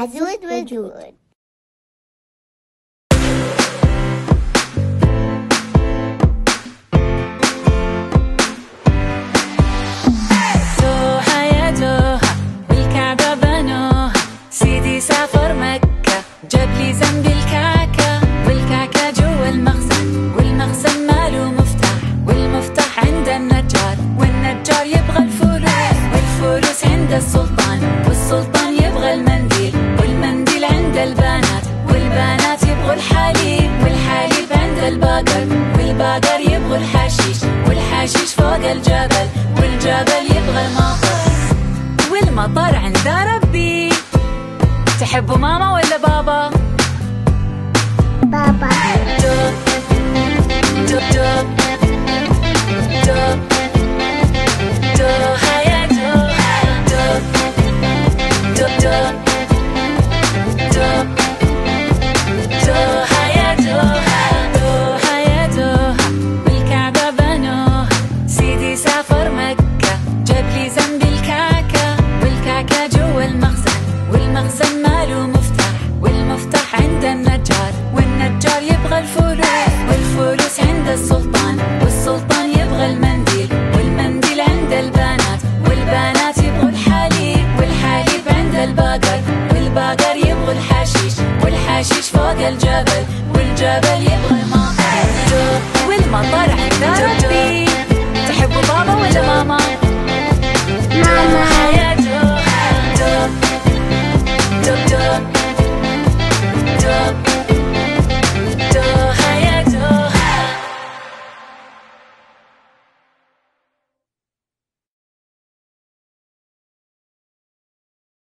I do it with you. والنجار يبغى الفلوس؟ والفلوس عند السلطان والسلطان يبغى المنديل والمنديل عند البنات والبنات يبغوا الحليب والحليب عند البقر والبقر يبغوا الحشيش والحشيش فوق الجبل والجبل يبغى المطر. والمطر عند ربي. تحبوا ماما ولا بابا؟ البقر والبقر يبغوا الحشيش والحشيش فوق الجبل والجبل